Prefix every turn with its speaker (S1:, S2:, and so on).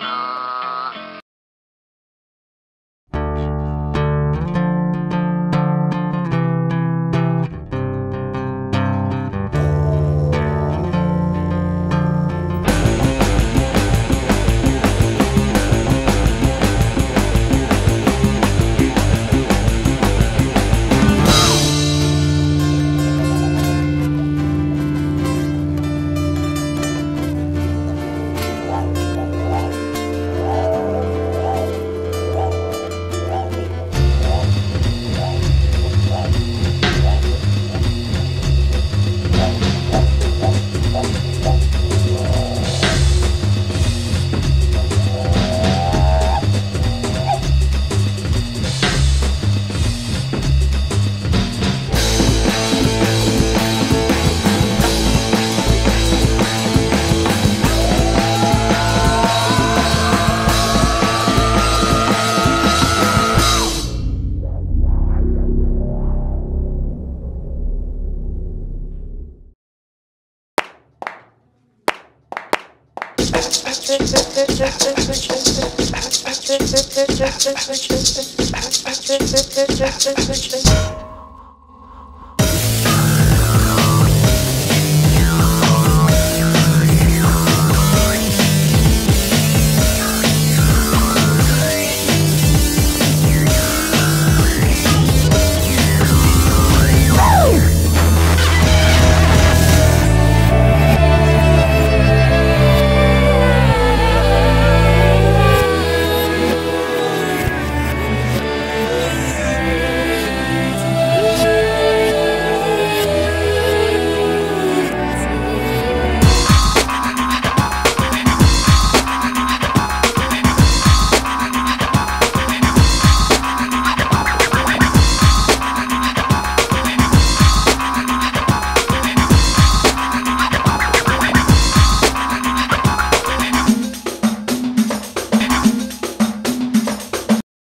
S1: na.
S2: Thank you.